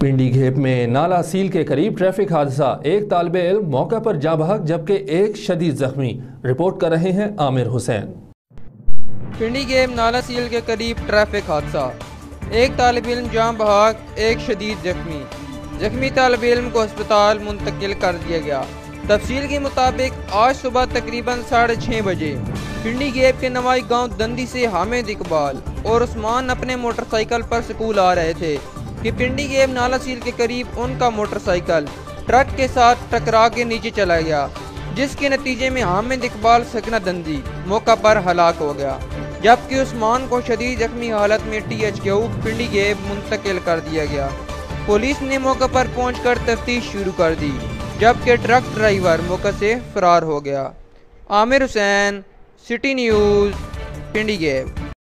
पिंडी घेप में नाला सील के करीब ट्रैफ़िक हादसा। एक तालब इल्म मौका पर जा बहक जबकि एक शदीद जख्मी। रिपोर्ट कर रहे हैं आमिर हुसैन। पिंडी गेम नाला सील के करीब ट्रैफ़िक हादसा। एक तालब इल्म जाम बहाक एक शदीद जख्मी। जख्मी तालब इल्म को अस्पताल मुंतकिल कर दिया गया। तफसील के मुताबिक, आज सुबह तकरीबन साढ़े छः बजे, पिंडी गेप के नवाई गाँव दंदी से हामिद इकबाल और उस्मान अपने मोटरसाइकिल पर स्कूल आ रहे थे। कि पिंडी गेम नाला सील के करीब उनका मोटरसाइकिल ट्रक के साथ टकरा के नीचे चला गया, जिसके नतीजे में हामिद इकबाल सकना दंदी मौका पर हलाक हो गया, जबकि उस्मान को शदीद जख्मी हालत में टी एच क्यू पिंडी गेब मुंतकिल कर दिया गया। पुलिस ने मौके पर पहुंचकर तफ्तीश शुरू कर दी, जबकि ट्रक ड्राइवर मौके से फरार हो गया। Aamir Hussain, city news, Pindi Gheb